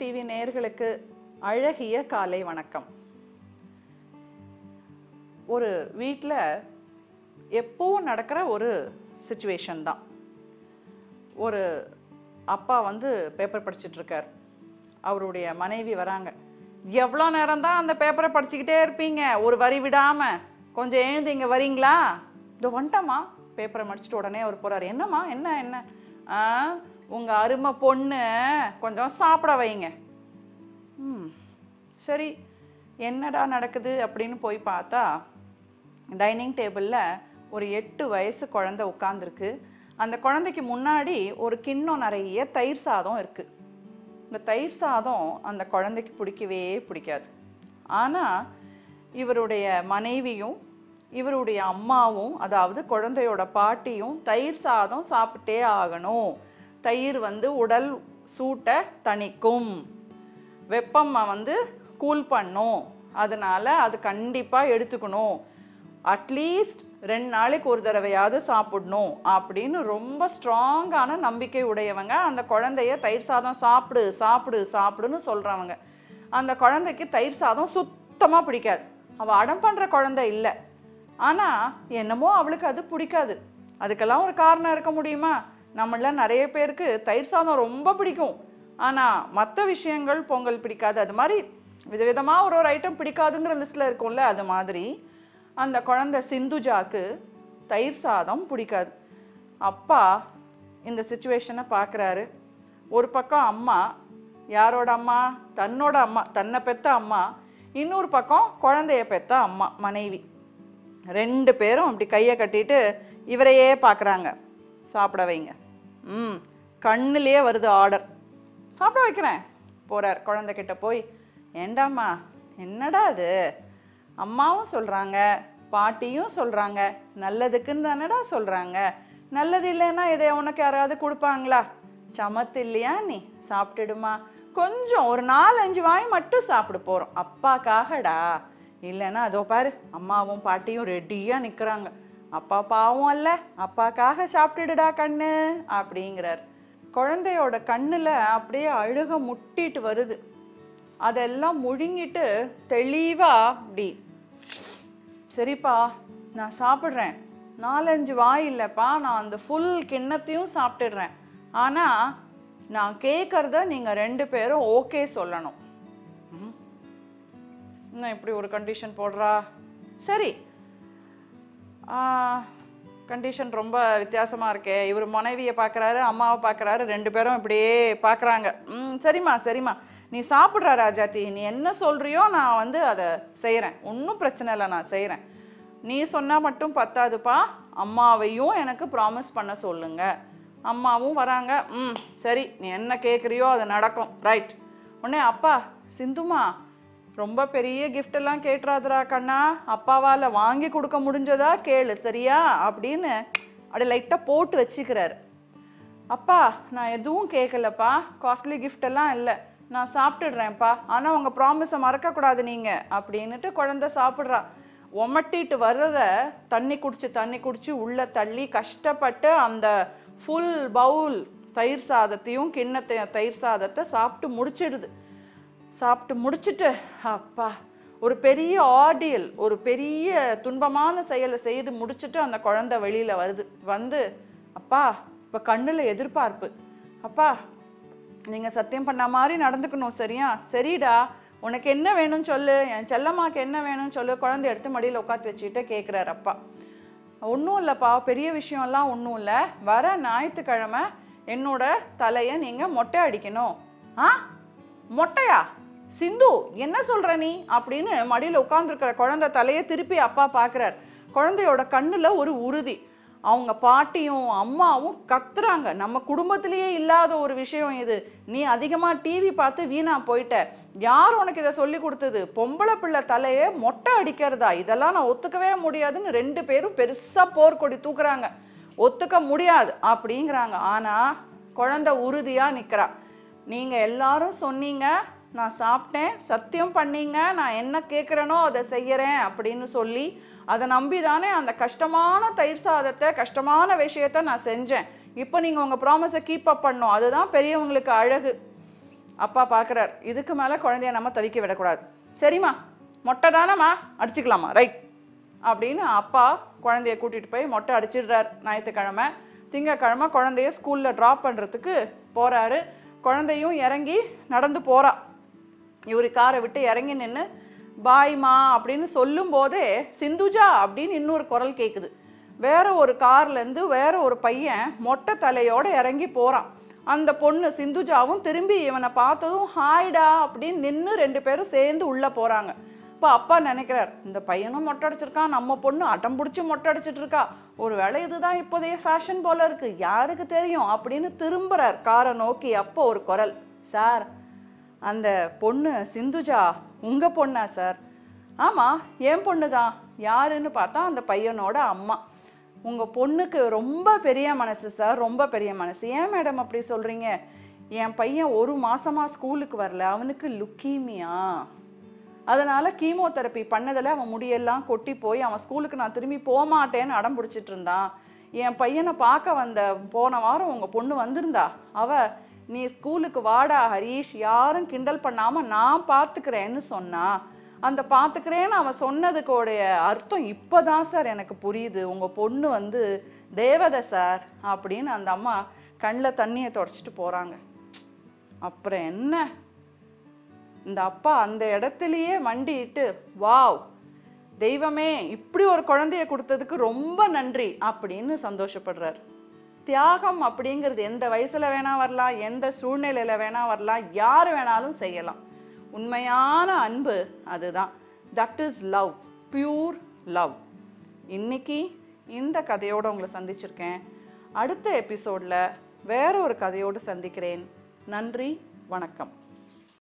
TV நேயர்களுக்கு அழகிய காலை வணக்கம். ஒரு வீட்டில் எப்போவும் நடக்கிற ஒரு சுச்சுவேஷன் தான். ஒரு அப்பா வந்து பேப்பர் படிச்சிட்ருக்கார் அவருடைய மனைவி வராங்க. எவ்வளோ நேரம் தான் அந்த பேப்பரை படிச்சுக்கிட்டே இருப்பீங்க? ஒரு வரி விடாமல் கொஞ்சம் எழுந்து இங்கே வரீங்களா? இதோ வந்துட்டம்மா. பேப்பரை மடிச்சிட்டு உடனே அவர் போகிறார் என்னம்மா? என்ன என்ன? உங்கள் அருமை பொண்ணு கொஞ்சம் சாப்பிட வைங்க. ம் சரி என்னடா நடக்குது அப்படின்னு போய் பார்த்தா டைனிங் டேபிளில் ஒரு எட்டு வயசு குழந்த உட்காந்துருக்கு அந்த குழந்தைக்கு முன்னாடி ஒரு கிண்ணம் நிறைய தயிர் சாதம் இருக்குது இந்த தயிர் சாதம் அந்த குழந்தைக்கு பிடிக்கவே பிடிக்காது. ஆனால் இவருடைய மனைவியும் இவருடைய அம்மாவும் அதாவது குழந்தையோட பாட்டியும் தயிர் சாதம் சாப்பிட்டே ஆகணும். தயிர் வந்து உடல் சூட்டை தணிக்கும். வெப்பம் வந்து கூல் பண்ணும். அதனால் அது கண்டிப்பாக எடுத்துக்கணும். அட்லீஸ்ட் ரெண்டு நாளைக்கு ஒரு தடவையாவது சாப்பிடணும் அப்படின்னு ரொம்ப ஸ்ட்ராங்கான நம்பிக்கை உடையவங்க அந்த குழந்தைய தயிர் சாதம் சாப்பிடு சாப்பிடு சாப்பிடுன்னு சொல்கிறவங்க அந்த குழந்தைக்கு தயிர் சாதம் சுத்தமாக பிடிக்காது. அவள் அடம் பண்ணுற குழந்தை இல்லை. ஆனால் என்னமோ அவளுக்கு அது பிடிக்காது. அதுக்கெல்லாம் ஒரு காரணம் இருக்க முடியுமா? நம்மள நிறைய பேருக்கு தயிர் சாதம் ரொம்ப பிடிக்கும். ஆனால் மற்ற விஷயங்கள் பொங்கல் பிடிக்காது. அது மாதிரி விதவிதமாக ஒரு ஒரு ஐட்டம் பிடிக்காதுங்கிற லிஸ்ட்டில் இருக்கும்ல அது மாதிரி. அந்த குழந்தை சிந்துஜாக்கு தயிர் சாதம் பிடிக்காது. அப்பா இந்த சுச்சுவேஷனை பார்க்குறாரு ஒரு பக்கம் அம்மா யாரோட அம்மா? தன்னோட அம்மா தன்னை பெத்த அம்மா. இன்னொரு பக்கம் குழந்தைய பெத்த அம்மா மனைவி. ரெண்டு பேரும் அப்படி கையை கட்டிட்டு இவரையே பார்க்குறாங்க சாப்பிட வைங்க. ம் கண்ணுலேயே வருது ஆர்டர். சாப்பிட வைக்கிறேன். போகிறார் குழந்தைகிட்ட போய் ஏண்டாம்மா என்னடா அது? அம்மாவும் சொல்கிறாங்க பாட்டியும் சொல்கிறாங்க நல்லதுக்குன்னு தானடா சொல்கிறாங்க நல்லது இல்லைன்னா இதை உனக்கு யாராவது கொடுப்பாங்களா? சமத்து இல்லையா நீ? சாப்பிட்டுடுமா. கொஞ்சம் ஒரு நாலஞ்சு வாய் மட்டும் சாப்பிட போகிறோம் அப்பாக்காகடா. இல்லைன்னா அதோ பாரு அம்மாவும் பாட்டியும் ரெடியாக நிற்கிறாங்க அப்பா பாவம் அல்ல அப்பாக்காக சாப்பிட்டுடுடா கண்ணு அப்படிங்கிறார். குழந்தையோட கண்ணில் அப்படியே அழுக முட்டிட்டு வருது. அதெல்லாம் முழுங்கிட்டு தெளிவாக அப்படி சரிப்பா நான் சாப்பிட்றேன். நாலஞ்சு வாய் இல்லைப்பா நான் அந்த ஃபுல் கிண்ணத்தையும் சாப்பிட்டுடுறேன். ஆனால் நான் கேட்குறத நீங்கள் ரெண்டு பேரும் ஓகே சொல்லணும். ம். இப்படி ஒரு கண்டிஷன் போடுறா? சரி கண்டிஷன் ரொம்ப வித்தியாசமாக இருக்கே. இவர் மனைவியை பார்க்குறாரு அம்மாவை பார்க்குறாரு ரெண்டு பேரும் இப்படியே பார்க்குறாங்க. ம் சரிம்மா சரிம்மா. நீ சாப்பிட்ற ராஜாத்தி. நீ என்ன சொல்கிறியோ நான் வந்து அதை செய்கிறேன் ஒன்றும் பிரச்சனை இல்லை நான் செய்கிறேன் நீ சொன்னால் மட்டும் பத்தாதுப்பா. அம்மாவையும் எனக்கு ப்ராமிஸ் பண்ண சொல்லுங்க. அம்மாவும் வராங்க. ம் சரி. நீ என்ன கேட்குறியோ அது நடக்கும். ரைட் உடனே அப்பா சிந்துமா ரொம்ப பெரிய gift எல்லாம் கண்ணா. அப்பாவால் வாங்கி கொடுக்க முடிஞ்சதா கேளு சரியா? அப்படின்னு அப்படியே லைட்டாக போட்டு வச்சுக்கிறாரு. அப்பா நான் எதுவும் கேட்கலப்பா காஸ்ட்லி கிஃப்டெல்லாம் இல்லை. நான் சாப்பிட்டுடுறேன்ப்பா. ஆனால் உங்கள் ப்ராமிஸை மறக்கக்கூடாது நீங்கள் அப்படின்னுட்டு குழந்த சாப்பிட்றா. ஒமட்டிட்டு வர்றத தண்ணி குடிச்சு தண்ணி குடிச்சு உள்ளே தள்ளி கஷ்டப்பட்டு அந்த ஃபுல் பவுல் தயிர் சாதத்தையும் கிண்ணத்தை தயிர் சாதத்தை சாப்பிட்டு முடிச்சிடுது. சாப்பிட்டு முடிச்சிட்டு அப்பா ஒரு பெரிய ஆடியல் ஒரு பெரிய துன்பமான செயலை செய்து முடிச்சுட்டு அந்த குழந்தை வெளியில் வருது. வந்து அப்பா இப்போ கண்ணில் எதிர்பார்ப்பு. அப்பா நீங்கள் சத்தியம் பண்ண மாதிரி நடந்துக்கணும் சரியா? சரிடா உனக்கு என்ன வேணும்னு சொல்லு. என் செல்லம்மாக்கு என்ன வேணும்னு சொல்லு. குழந்தை எடுத்து மடியில் உட்காந்து வச்சுட்டு கேட்குறாரு அப்பா. ஒன்றும் இல்லைப்பா பெரிய விஷயம்லாம் ஒன்றும் இல்லை. வர ஞாயிற்றுக்கிழமை என்னோட தலையை நீங்கள் மொட்டை அடிக்கணும். ஆ? மொட்டையா? சிந்து என்ன சொல்ற நீ? அப்படின்னு மடியில் உட்காந்துருக்கிற குழந்தை தலையை திருப்பி அப்பா பார்க்குறார். குழந்தையோட கண்ணில் ஒரு உறுதி. அவங்க பாட்டியும் அம்மாவும் கத்துறாங்க. நம்ம குடும்பத்திலேயே இல்லாத ஒரு விஷயம் இது. நீ அதிகமாக டிவி பார்த்து வீணா போயிட்ட. யார் உனக்கு இதை சொல்லி கொடுத்தது? பொம்பளை பிள்ளை தலையை மொட்டை அடிக்கிறதா? இதெல்லாம் நான் ஒத்துக்கவே முடியாதுன்னு ரெண்டு பேரும் பெருசாக போர்க்கொடி தூக்குறாங்க. ஒத்துக்க முடியாது அப்படிங்கிறாங்க. ஆனால் குழந்தை உறுதியாக நிற்கிறா நீங்கள் எல்லாரும் சொன்னீங்க நான் சாப்பிட்டேன் சத்தியம் பண்ணீங்க நான் என்ன கேட்குறேனோ அதை செய்கிறேன் அப்படின்னு சொல்லி அதை நம்பி தானே அந்த கஷ்டமான தயிர் சாதத்தை கஷ்டமான விஷயத்த நான் செஞ்சேன். இப்போ நீங்கள் உங்கள் ப்ராமிஸை கீப் அப் பண்ணும் அதுதான் பெரியவங்களுக்கு அழகு. அப்பா பார்க்குறார் இதுக்கு மேலே குழந்தைய நம்ம தவிக்க விடக்கூடாது. சரிம்மா மொட்டை தானம்மா? அடிச்சுக்கலாமா? ரைட் அப்படின்னு அப்பா குழந்தைய கூட்டிகிட்டு போய் மொட்டை அடிச்சிடுறார். ஞாயிற்றுக்கிழமை திங்கக்கிழமை குழந்தைய ஸ்கூலில் ட்ராப் பண்ணுறதுக்கு போகிறாரு குழந்தையும் இறங்கி நடந்து போகிறாள் இவர் காரை விட்டு இறங்கி நின்று பாய்மா அப்படின்னு சொல்லும்போதே சிந்துஜா அப்படின்னு இன்னொரு குரல் கேட்குது வேற ஒரு கார்லேருந்து வேற ஒரு பையன் மொட்டை தலையோடு இறங்கி போகிறான் அந்த பொண்ணு சிந்துஜாவும் திரும்பி இவனை பார்த்ததும் ஹாய்டா அப்படின்னு நின்று ரெண்டு பேரும் சேர்ந்து உள்ளே போகிறாங்க இப்போ அப்பா நினைக்கிறார் இந்த பையனும் மொட்டை அடிச்சிருக்கான் நம்ம பொண்ணு அடம் பிடிச்சி மொட்டை அடிச்சிட்டு இருக்கா. ஒரு வேளை இதுதான் இப்போதைய ஃபேஷன் போல இருக்கு யாருக்கு தெரியும்? அப்படின்னு திரும்புறார் காரை நோக்கி அப்போ ஒரு குரல். சார் அந்த பொண்ணு சிந்துஜா உங்கள் பொண்ணா சார் ஆமாம் என் பொண்ணு தான் யாருன்னு பார்த்தா அந்த பையனோட அம்மா. உங்கள் பொண்ணுக்கு ரொம்ப பெரிய மனசு சார் ரொம்ப பெரிய மனசு. ஏன் மேடம் அப்படி சொல்கிறீங்க என் பையன் ஒரு மாதமாக ஸ்கூலுக்கு வரல. அவனுக்கு லுக்கீமியா அதனால் கீமோதெரப்பி பண்ணதில் அவன் முடியெல்லாம் கொட்டி போய் அவன் ஸ்கூலுக்கு நான் திரும்பி போகமாட்டேன்னு அடம் பிடிச்சிட்டு இருந்தான். என் பையனை பார்க்க வந்த போன வாரம் உங்கள் பொண்ணு வந்திருந்தா. அவ நீ ஸ்கூலுக்கு வாடா ஹரீஷ். யாரும் கிண்டல் பண்ணாம நான் பார்த்துக்கிறேன்னு சொன்னா அந்த பார்த்துக்கிறேன்னு அவன் சொன்னதுக்கோடைய அர்த்தம் இப்போதான் சார் எனக்கு புரியுது. உங்கள் பொண்ணு வந்து தேவதை சார் அப்படின்னு அந்த அம்மா கண்ணில் தண்ணியை தொடச்சிட்டு போகிறாங்க அப்புறம் என்ன? இந்த அப்பா அந்த இடத்துலையே மண்டிட்டு வாவ் தெய்வமே இப்படி ஒரு குழந்தைய கொடுத்ததுக்கு ரொம்ப நன்றி அப்படின்னு சந்தோஷப்படுறார். தியாகம் அப்படிங்கிறது எந்த வயசுல வேணா வரலாம் எந்த சூழ்நிலையில வேணா வரலாம் யார் வேணாலும் செய்யலாம். உண்மையான அன்பு அதுதான். That is love pure love இன்னைக்கு இந்த கதையோடு உங்களை சந்திச்சிருக்கேன். அடுத்த எபிசோடில் வேற ஒரு கதையோடு சந்திக்கிறேன். நன்றி வணக்கம்.